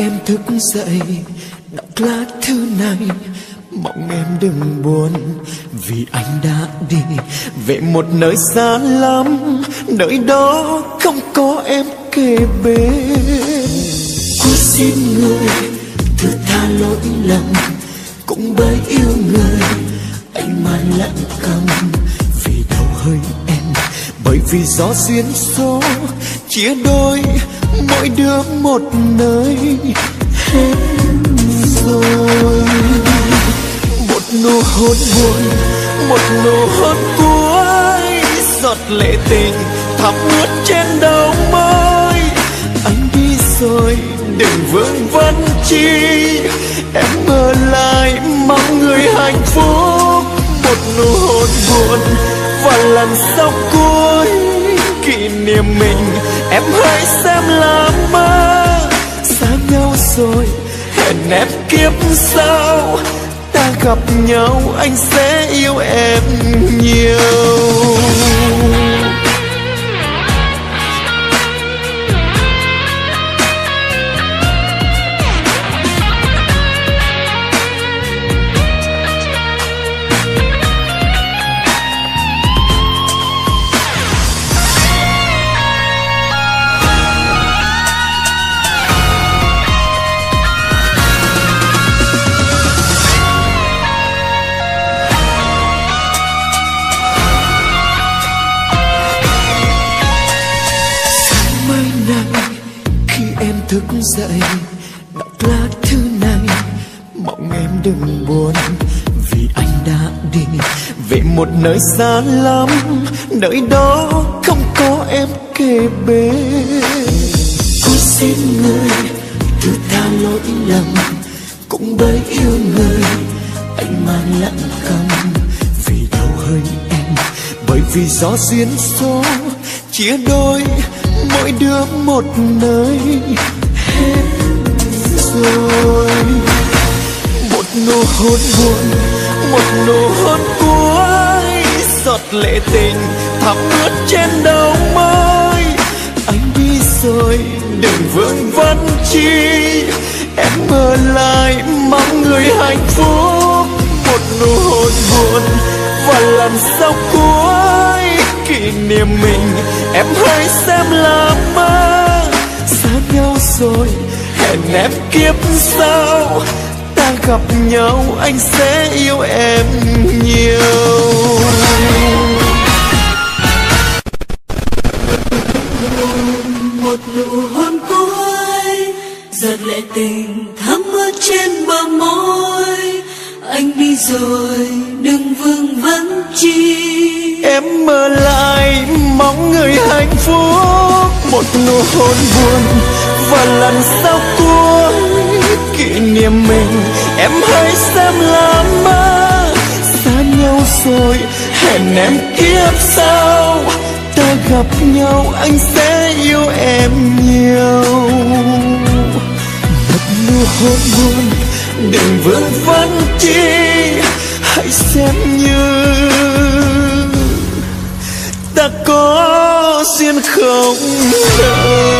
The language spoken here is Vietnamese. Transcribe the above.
Em thức dậy, đọc lá thư này. Mong em đừng buồn, vì anh đã đi về một nơi xa lắm. Nơi đó không có em kề bên. Cô xin người thứ tha lỗi lầm, cũng bởi yêu người. Anh mãi lặng cầm, vì đau hơi em. Bởi vì gió duyên số chia đôi mỗi đứa một nơi. Hết rồi một nụ hôn buồn, một nụ hôn cuối. Giọt lệ tình thắm ướt trên đầu môi. Anh đi rồi, đừng vương vấn chi. Em ở lại mong người hạnh phúc. Một nụ hôn buồn và lần sau cuối. Kỷ niệm mình em hãy xem là mơ, xa nhau rồi, hẹn em kiếp sau. Ta gặp nhau, anh sẽ yêu em nhiều. Dậy đọc lá thư này. Mong em đừng buồn, vì anh đã đi. Về một nơi xa lắm, nơi đó không có em kề bên. Cô xin người, thứ tha lỗi lầm. Cũng bởi yêu người, anh mang lặng câm vì đau hơi em, bởi vì gió duyên số, chia đôi mỗi đứa một nơi hết rồi một nụ hôn buồn một nụ hôn cuối giọt lệ tình thắm ướt trên đầu môi anh đi rồi đừng vương vấn chi em ở lại mong người hạnh phúc một nụ hôn buồn và lần sau cuối kỷ niệm mình em hãy xem là mơ xa nhau rồi hẹn em kiếp sau. Ta gặp nhau anh sẽ yêu em nhiều. Một nụ hôn cuối giọt lệ tình thắm ướt trên bờ môi. Anh đi rồi đừng vương vấn chi. Em ở lại mong người hạnh phúc một nụ hôn buồn và lần sau cuối kỷ niệm mình, em hãy xem là mơ, xa nhau rồi, hẹn em kiếp sau. Ta gặp nhau, anh sẽ yêu em nhiều. Một nụ hôn buồn, đừng vương vấn chi, hãy xem như ta có duyên không? đời